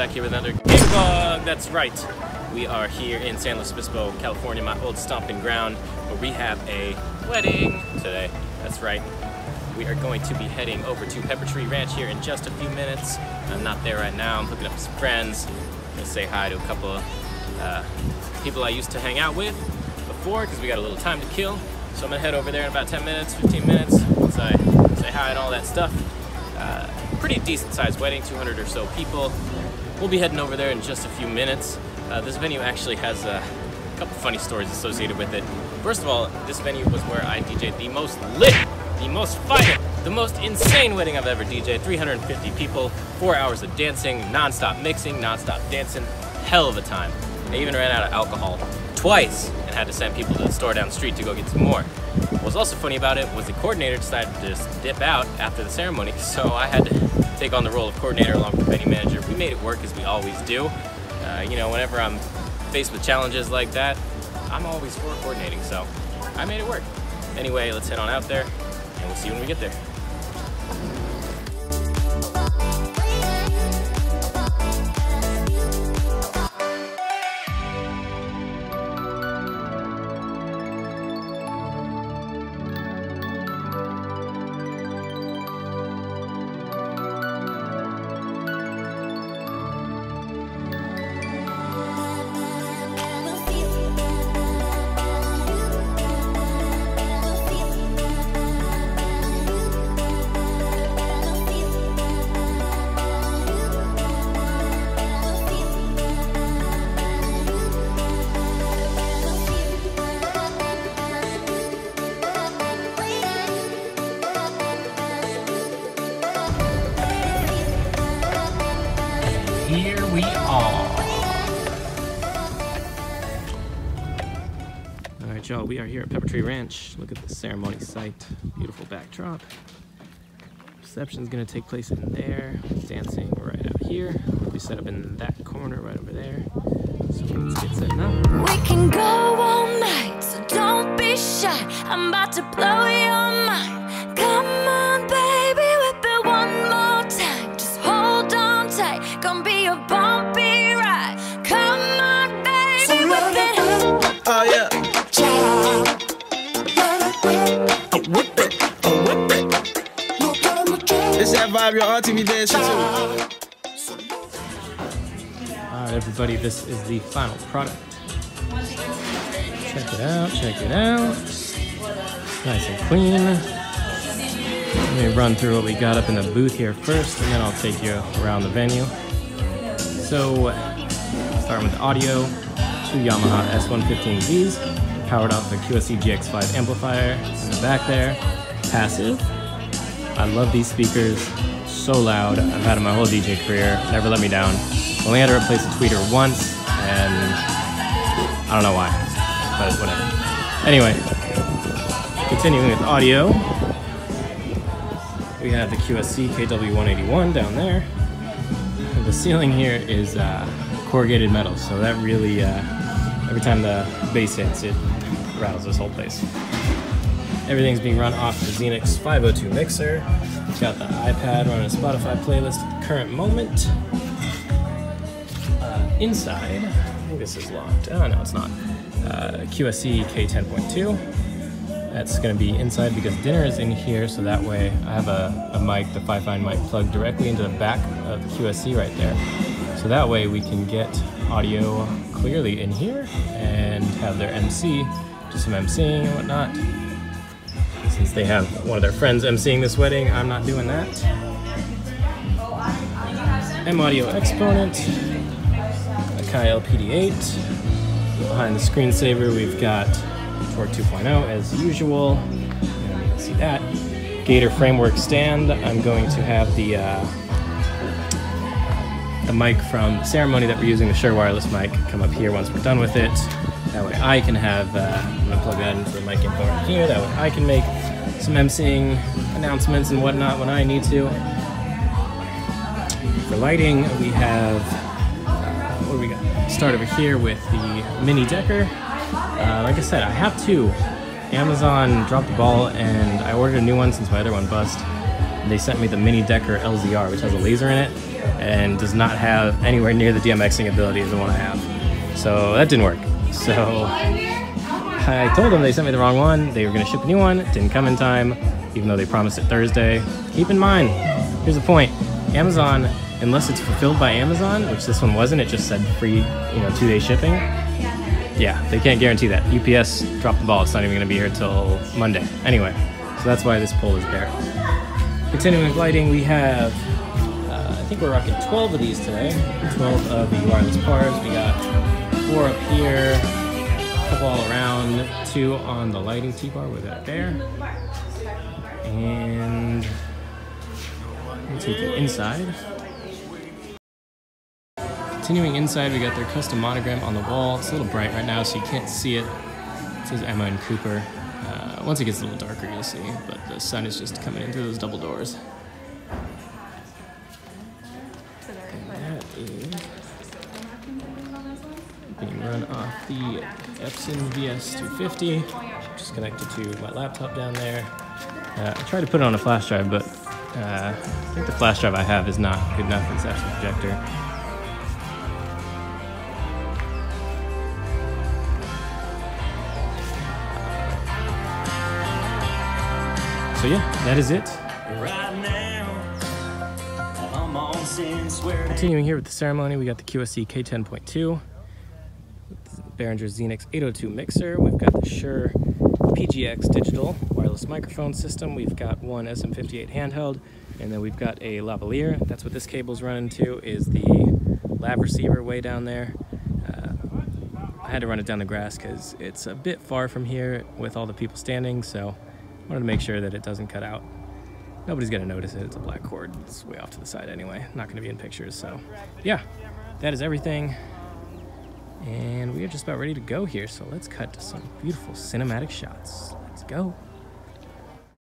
back here with another gig log. That's right. We are here in San Luis Obispo, California, my old stomping ground, where we have a wedding today. That's right. We are going to be heading over to Pepper Tree Ranch here in just a few minutes. I'm not there right now. I'm hooking up some friends. I'm gonna say hi to a couple of uh, people I used to hang out with before because we got a little time to kill. So I'm gonna head over there in about 10 minutes, 15 minutes. Once I say hi and all that stuff. Uh, pretty decent sized wedding, 200 or so people. We'll be heading over there in just a few minutes. Uh, this venue actually has a couple funny stories associated with it. First of all, this venue was where I DJed the most lit, the most fire, the most insane wedding I've ever DJed. 350 people, four hours of dancing, non-stop mixing, non-stop dancing. Hell of a time. I even ran out of alcohol twice and had to send people to the store down the street to go get some more. What was also funny about it was the coordinator decided to just dip out after the ceremony, so I had to take on the role of coordinator along with the venue manager. Made it work as we always do. Uh, you know, whenever I'm faced with challenges like that, I'm always for coordinating, so I made it work. Anyway, let's head on out there, and we'll see you when we get there. We are here at Pepper Tree Ranch. Look at the ceremony site. Beautiful backdrop. Reception's gonna take place in there. Dancing right out here. We'll be set up in that corner right over there. So let's get up. We can go all night, so don't be shy. I'm about to blow your mind. Come on, Your auntie be dancing to. All right, everybody, this is the final product. Check it out, check it out. Nice and clean. Let me run through what we got up in the booth here first, and then I'll take you around the venue. So, starting with audio, two Yamaha S115Vs, powered off the QSC GX5 amplifier in the back there. Passive. I love these speakers, so loud. I've had them my whole DJ career, never let me down. Only had to replace the tweeter once, and I don't know why, but whatever. Anyway, continuing with audio, we have the QSC KW181 down there. The ceiling here is uh, corrugated metal, so that really, uh, every time the bass hits, it rattles this whole place. Everything's being run off the Xenyx 502 mixer. It's Got the iPad running a Spotify playlist at the current moment. Uh, inside, I think this is locked. Oh, no, it's not. Uh, QSC K10.2. That's going to be inside because dinner is in here, so that way I have a, a mic, the Fifine mic, plugged directly into the back of the QSC right there. So that way we can get audio clearly in here and have their MC do some MCing and whatnot. Since they have one of their friends MCing this wedding, I'm not doing that. M Audio Xponent, Akai LPD8. Behind the screensaver, we've got Torq 2.0 as usual. See that. Gator framework stand. I'm going to have the uh, the mic from the ceremony that we're using, the Shure wireless mic, come up here once we're done with it. That way I can have, uh, I'm gonna plug that into the mic right here. That way I can make some MCing announcements and whatnot when I need to. For lighting, we have, uh, what do we got? Start over here with the Mini Dekker. Uh, like I said, I have two. Amazon dropped the ball and I ordered a new one since my other one bust. they sent me the Mini Dekker LZR, which has a laser in it and does not have anywhere near the DMXing ability as the one I have. So that didn't work. So I told them they sent me the wrong one. They were going to ship a new one. It didn't come in time, even though they promised it Thursday. Keep in mind, here's the point Amazon, unless it's fulfilled by Amazon, which this one wasn't, it just said free, you know, two day shipping. Yeah, they can't guarantee that. UPS dropped the ball. It's not even going to be here till Monday. Anyway, so that's why this pole is bare. Continuing with lighting, we have, uh, I think we're rocking 12 of these today. 12 of the wireless bars. We got four up here, all around, two on the lighting T-bar with that there. And we'll take it inside. Continuing inside, we got their custom monogram on the wall. It's a little bright right now, so you can't see it. It says Emma and Cooper. Uh, once it gets a little darker, you'll see, but the sun is just coming in through those double doors. Off the Epson VS250, just connected to my laptop down there. Uh, I tried to put it on a flash drive, but uh, I think the flash drive I have is not good enough for this actual projector. So yeah, that is it. Continuing here with the ceremony, we got the QSC K10.2, Behringer Xenyx 802 mixer. We've got the Shure PGX digital wireless microphone system. We've got one SM58 handheld, and then we've got a lavalier. That's what this cable's running to, is the lav receiver way down there. Uh, I had to run it down the grass because it's a bit far from here with all the people standing, so I Wanted to make sure that it doesn't cut out. Nobody's gonna notice it. It's a black cord. It's way off to the side anyway. Not gonna be in pictures. So, yeah, that is everything. And we are just about ready to go here. So let's cut to some beautiful cinematic shots. Let's go.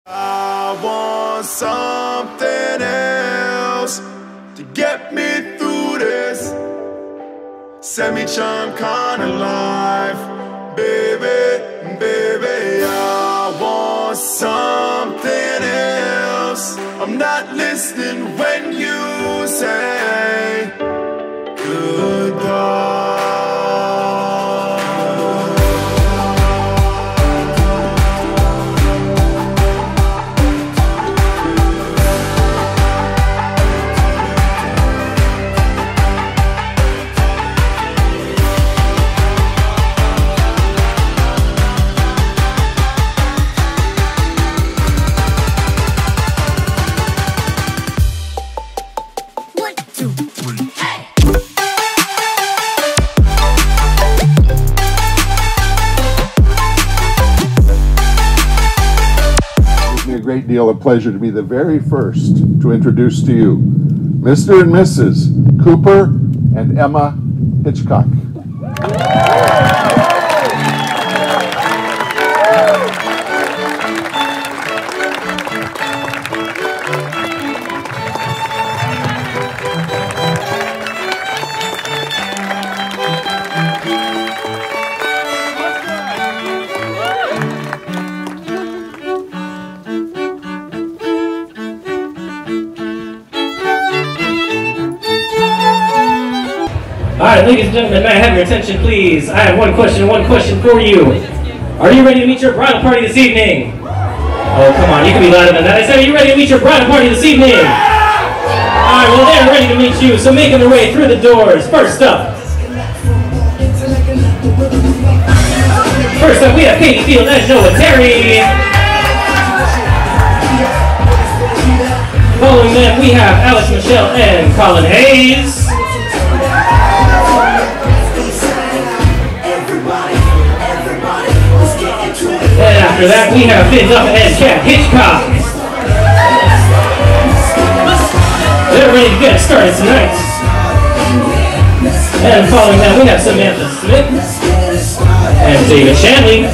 I want something else to get me through this semi-charm kind of life, baby, baby. I want something else. I'm not listening when of pleasure to be the very first to introduce to you Mr. and Mrs. Cooper and Emma Hitchcock. Ladies and gentlemen, may I have your attention, please? I have one question, one question for you. Are you ready to meet your bridal party this evening? Oh, come on, you can be louder than that. I said, are you ready to meet your bridal party this evening? Alright, well, they're ready to meet you, so making their way through the doors. First up. First up, we have Katie Field and Noah Terry. Following them, we have Alex Michelle and Colin Hayes. And after that, we have Fins Up and Cat Hitchcock. They're ready to get started tonight. And following that, we have Samantha Smith and David Shanley.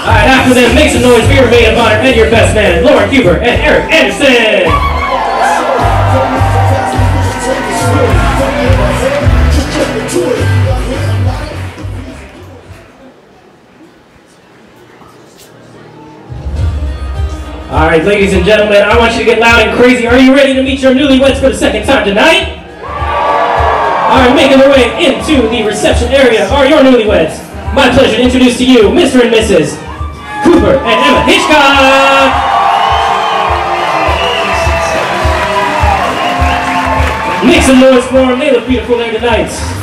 Alright, after them, make some noise for your maid of honor and your best man, Lauren Huber and Eric Anderson. Right, ladies and gentlemen, I want you to get loud and crazy. Are you ready to meet your newlyweds for the second time tonight? All right, making their way into the reception area are your newlyweds. My pleasure to introduce to you Mr. and Mrs. Cooper and Emma Hitchcock. Make some noise for them. They look beautiful there tonight.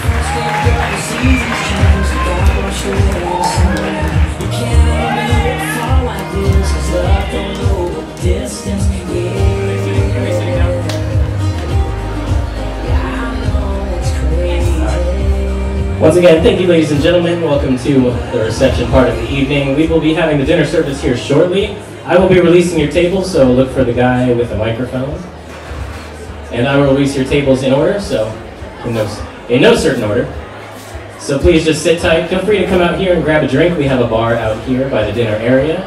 Once again, thank you, ladies and gentlemen. Welcome to the reception part of the evening. We will be having the dinner service here shortly. I will be releasing your tables, so look for the guy with the microphone. And I will release your tables in order, so in no, in no certain order. So please just sit tight. Feel free to come out here and grab a drink. We have a bar out here by the dinner area.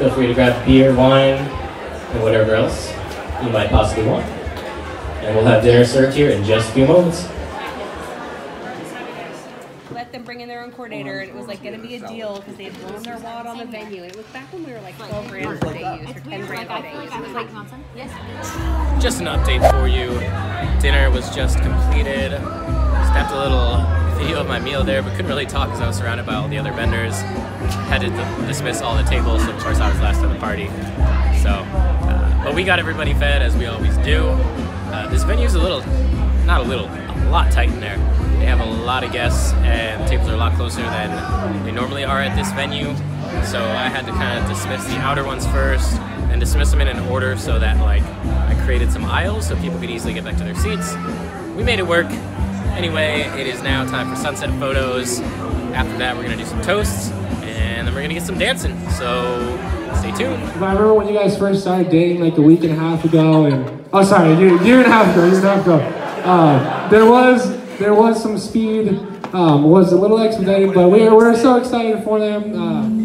Feel free to grab beer, wine, and whatever else you might possibly want. And we'll have dinner served here in just a few moments. Let them bring in their own coordinator, and it was like going to be a deal because they had blown their wad on the venue. And it was back when we were like 12 grand for day use or 10 grand for day use. It was like, Just an update for you. Dinner was just completed. Snapped a little video of my meal there, but couldn't really talk because I was surrounded by all the other vendors. Had to dismiss all the tables, so of course I was last at the party. So, uh, but we got everybody fed as we always do. Uh, this venue's a little, not a little, a lot tight in there. They have a lot of guests, and tables are a lot closer than they normally are at this venue. So I had to kind of dismiss the outer ones first, and dismiss them in an order so that like I created some aisles so people could easily get back to their seats. We made it work. Anyway, it is now time for sunset photos. After that, we're gonna do some toasts, and then we're gonna get some dancing. So stay tuned. I remember when you guys first started dating like a week and a half ago, and oh, sorry, a year, year and a half ago, a year and a half ago. Uh, there was there was some speed, um, was a little expedited, but we're we're so excited for them. Uh,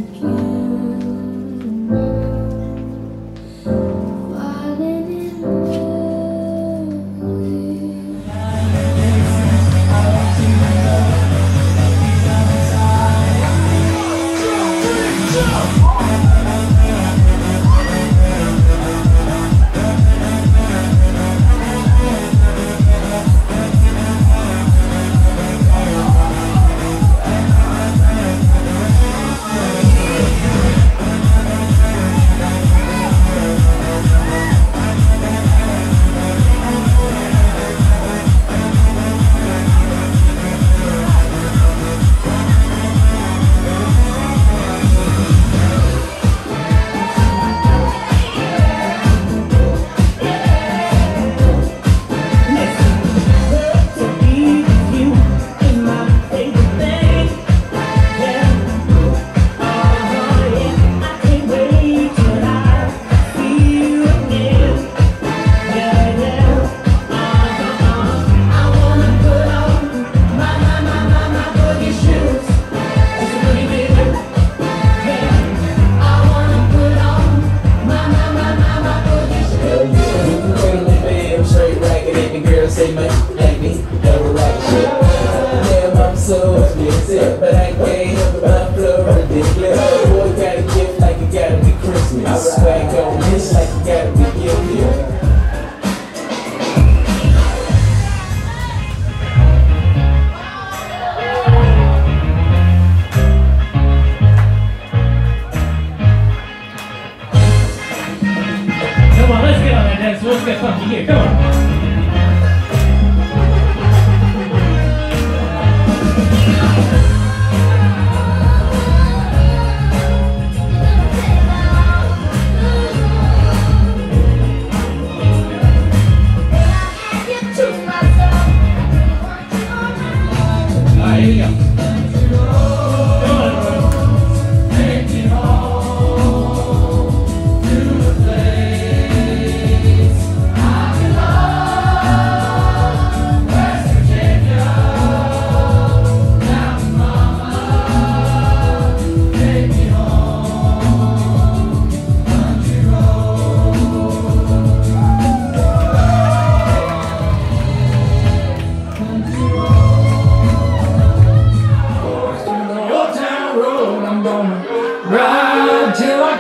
But I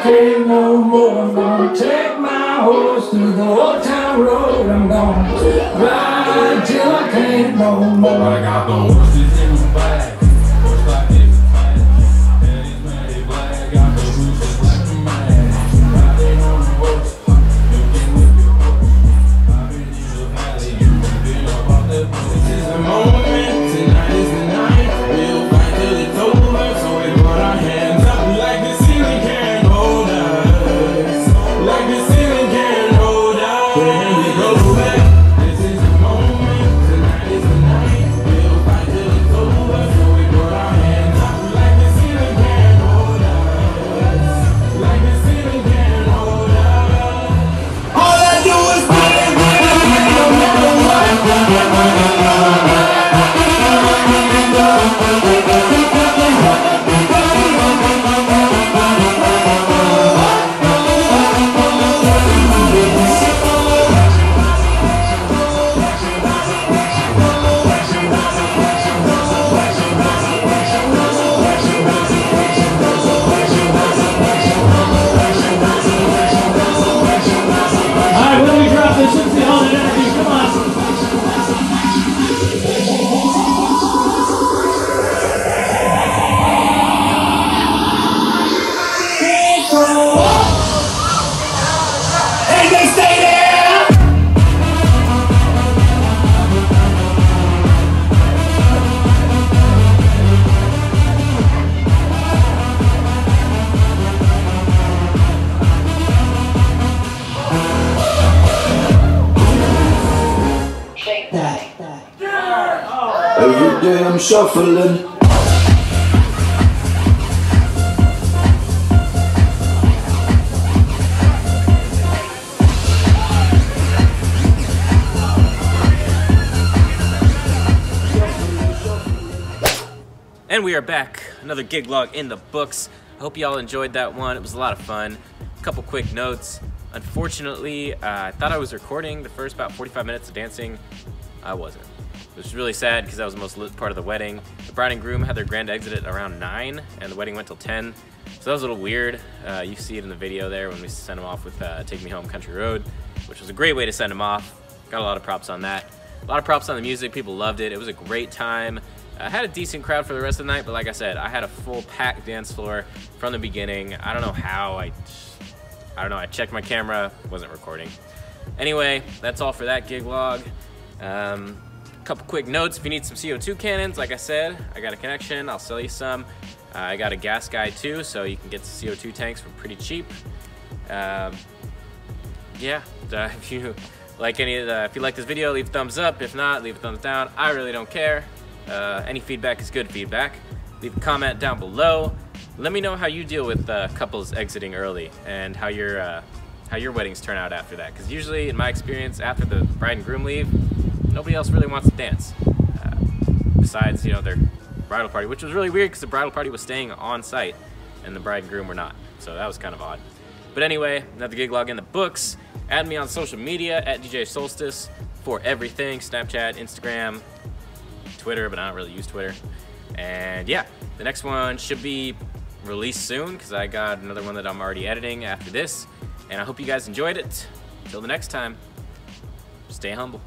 Can't no more. I'm gonna take my horse through the old town road. I'm gonna ride till I can't no more. I got the horses in Shuffling. And we are back. Another gig log in the books. I hope y'all enjoyed that one. It was a lot of fun. A couple quick notes. Unfortunately, uh, I thought I was recording the first about 45 minutes of dancing. I wasn't. It was really sad because that was the most lit part of the wedding. The bride and groom had their grand exit at around 9, and the wedding went till 10. So that was a little weird. Uh, you see it in the video there when we sent them off with uh, Take Me Home Country Road, which was a great way to send them off. Got a lot of props on that. A lot of props on the music. People loved it. It was a great time. I had a decent crowd for the rest of the night, but like I said, I had a full packed dance floor from the beginning. I don't know how I, I don't know. I checked my camera, wasn't recording. Anyway, that's all for that gig log. Um, couple quick notes. If you need some CO2 cannons, like I said, I got a connection. I'll sell you some. Uh, I got a gas guy too, so you can get the CO2 tanks for pretty cheap. Um, yeah, uh, if you like any of the, if you like this video, leave a thumbs up. If not, leave a thumbs down. I really don't care. Uh, any feedback is good feedback. Leave a comment down below. Let me know how you deal with uh, couples exiting early and how your uh, how your weddings turn out after that. Because usually, in my experience, after the bride and groom leave, nobody else really wants to dance. Uh, besides, you know, their bridal party, which was really weird because the bridal party was staying on site and the bride and groom were not. So that was kind of odd. But anyway, another gig log in the books. Add me on social media at DJ Solstice for everything Snapchat, Instagram, Twitter, but I don't really use Twitter. And yeah, the next one should be released soon because I got another one that I'm already editing after this. And I hope you guys enjoyed it. Until the next time, stay humble.